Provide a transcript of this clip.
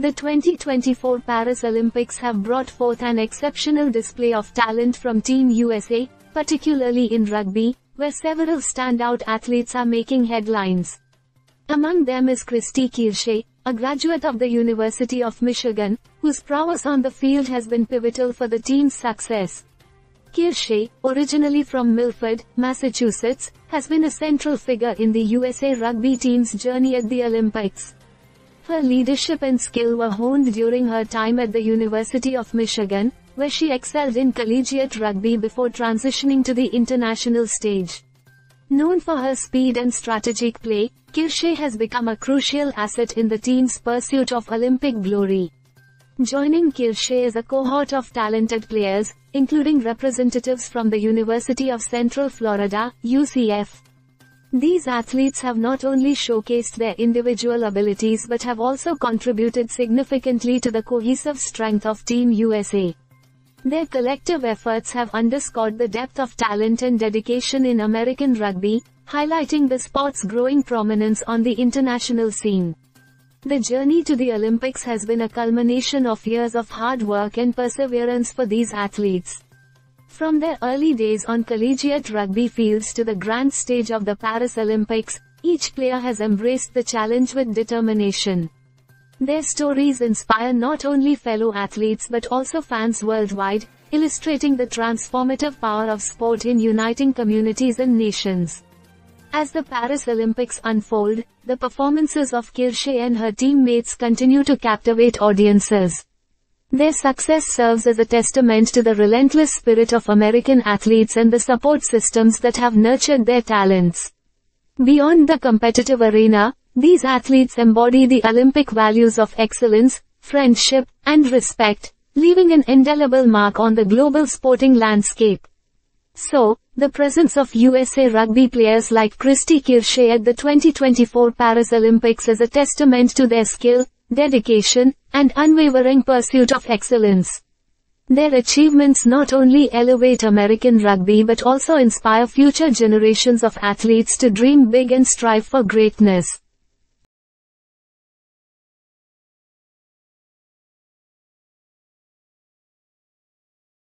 The 2024 Paris Olympics have brought forth an exceptional display of talent from Team USA, particularly in rugby, where several standout athletes are making headlines. Among them is Kristi Kirshe, a graduate of the University of Michigan, whose prowess on the field has been pivotal for the team's success. Kirshe, originally from Milford, Massachusetts, has been a central figure in the USA rugby team's journey at the Olympics. Her leadership and skill were honed during her time at the University of Michigan, where she excelled in collegiate rugby before transitioning to the international stage. Known for her speed and strategic play, Kirshe has become a crucial asset in the team's pursuit of Olympic glory. Joining Kirshe is a cohort of talented players, including representatives from the University of Central Florida, UCF. These athletes have not only showcased their individual abilities but have also contributed significantly to the cohesive strength of Team USA. Their collective efforts have underscored the depth of talent and dedication in American rugby, highlighting the sport's growing prominence on the international scene. The journey to the Olympics has been a culmination of years of hard work and perseverance for these athletes. From their early days on collegiate rugby fields to the grand stage of the Paris Olympics, each player has embraced the challenge with determination. Their stories inspire not only fellow athletes but also fans worldwide, illustrating the transformative power of sport in uniting communities and nations. As the Paris Olympics unfold, the performances of Kirshe and her teammates continue to captivate audiences. Their success serves as a testament to the relentless spirit of American athletes and the support systems that have nurtured their talents. Beyond the competitive arena, these athletes embody the Olympic values of excellence, friendship, and respect, leaving an indelible mark on the global sporting landscape. So, the presence of USA rugby players like Kristi Kirshe at the 2024 Paris Olympics is a testament to their skill, dedication, and unwavering pursuit of excellence. Their achievements not only elevate American rugby but also inspire future generations of athletes to dream big and strive for greatness.